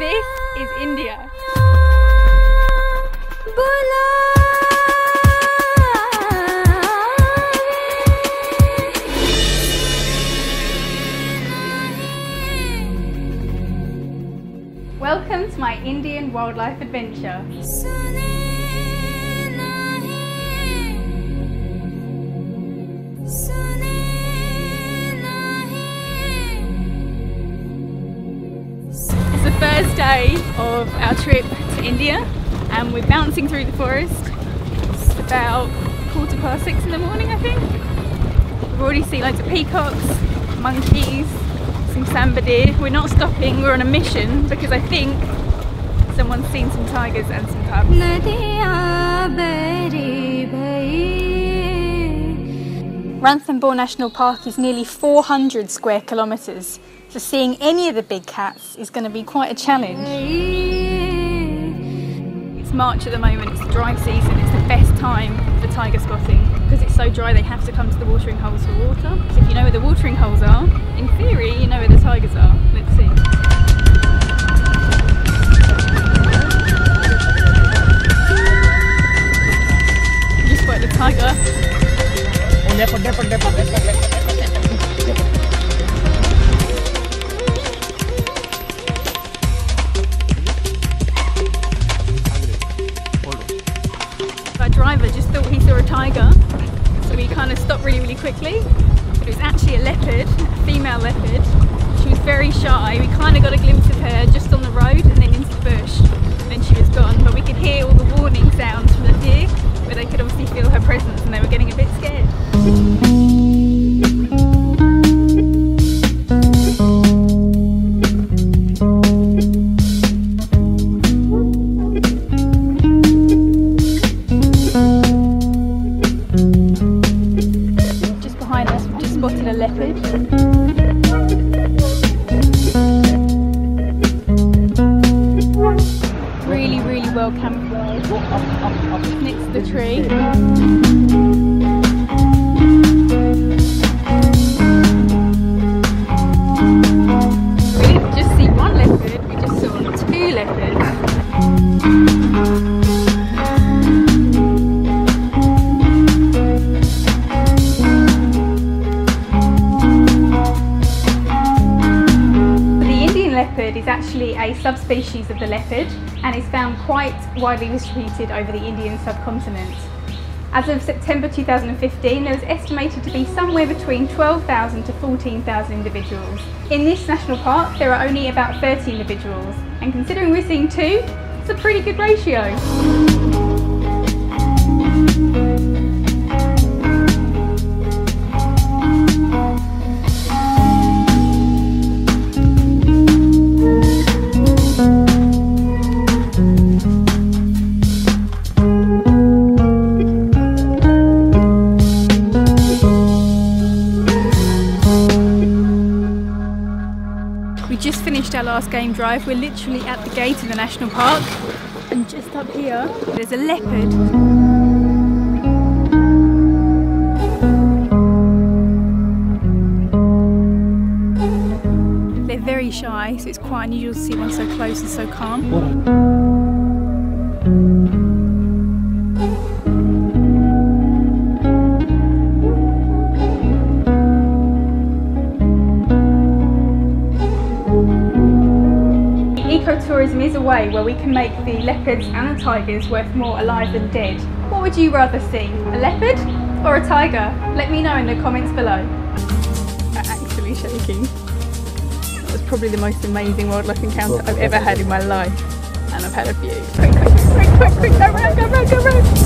This is India. Welcome to my Indian wildlife adventure. First day of our trip to India and we're bouncing through the forest. It's about quarter past six in the morning I think. We've already seen loads of peacocks, monkeys, some sambar deer. We're not stopping, we're on a mission because I think someone's seen some tigers and some cubs. Ranthambore National Park is nearly 400 square kilometres, so seeing any of the big cats is going to be quite a challenge. It's March at the moment, it's the dry season, it's the best time for tiger spotting. Because it's so dry they have to come to the watering holes for water. So if you know where the watering holes are, in theory you know where the tigers are. Let's see. Our driver just thought he saw a tiger, so we kind of stopped really, really quickly. But it was actually a leopard, a female leopard. She was very shy. We kind of got a glimpse of her just on the road and then into the bush. Then she was gone, but we could hear all the warning sounds from the deer, where they could obviously feel her presence and they were getting a bit scared. Just is actually a subspecies of the leopard and is found quite widely distributed over the Indian subcontinent. As of September 2015, there was estimated to be somewhere between 12,000 to 14,000 individuals. In this national park, there are only about 30 individuals, and considering we're seeing two, it's a pretty good ratio. Last game drive. We're literally at the gate of the national park, and just up here, there's a leopard. They're very shy, so it's quite unusual to see one so close and so calm. Ecotourism is a way where we can make the leopards and the tigers worth more alive than dead. What would you rather see, a leopard or a tiger? Let me know in the comments below. I'm actually shaking. That was probably the most amazing wildlife encounter I've ever had in my life. And I've had a few. Quick, quick, quick, quick, quick, go go go.